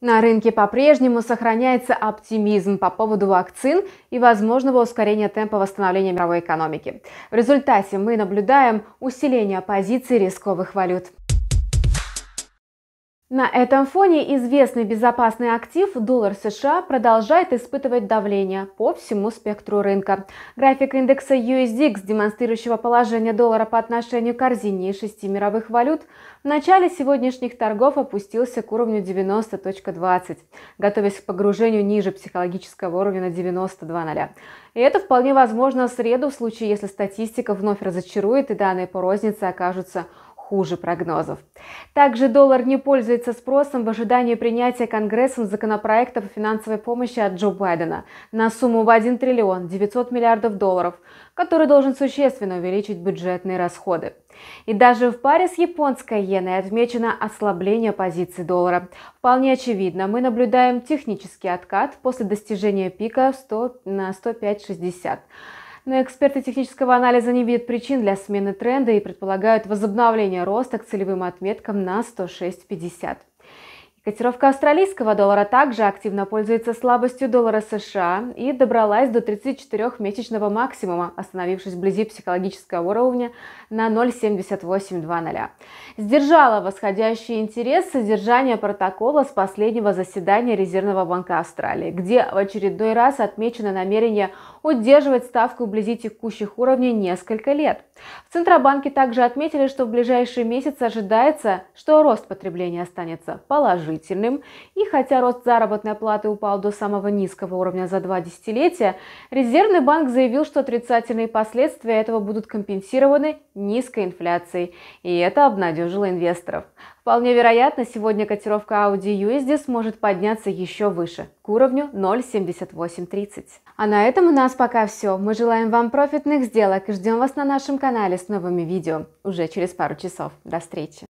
На рынке по-прежнему сохраняется оптимизм по поводу вакцин и возможного ускорения темпа восстановления мировой экономики. В результате мы наблюдаем усиление позиций рисковых валют. На этом фоне известный безопасный актив доллар США продолжает испытывать давление по всему спектру рынка. График индекса USDX, демонстрирующего положение доллара по отношению к корзине из шести мировых валют, в начале сегодняшних торгов опустился к уровню 90.20, готовясь к погружению ниже психологического уровня на 92.0. И это вполне возможно в среду в случае, если статистика вновь разочарует и данные по рознице окажутся хуже прогнозов. Также доллар не пользуется спросом в ожидании принятия Конгрессом законопроекта по финансовой помощи от Джо Байдена на сумму в 1 триллион 900 миллиардов долларов, который должен существенно увеличить бюджетные расходы. И даже в паре с японской иеной отмечено ослабление позиции доллара. Вполне очевидно, мы наблюдаем технический откат после достижения пика 100 на 105.60. Но эксперты технического анализа не видят причин для смены тренда и предполагают возобновление роста к целевым отметкам на 106.50. Котировка австралийского доллара также активно пользуется слабостью доллара США и добралась до 34-месячного максимума, остановившись вблизи психологического уровня на 0,7820. Сдержала восходящий интерес содержание протокола с последнего заседания Резервного банка Австралии, где в очередной раз отмечено намерение удерживать ставку вблизи текущих уровней несколько лет. В Центробанке также отметили, что в ближайшие месяцы ожидается, что рост потребления останется положительным. И хотя рост заработной платы упал до самого низкого уровня за два десятилетия, Резервный банк заявил, что отрицательные последствия этого будут компенсированы низкой инфляцией. И это обнадежило инвесторов. Вполне вероятно, сегодня котировка Audi USD сможет подняться еще выше, к уровню 0.7830. А на этом у нас пока все. Мы желаем вам профитных сделок и ждем вас на нашем канале с новыми видео уже через пару часов. До встречи!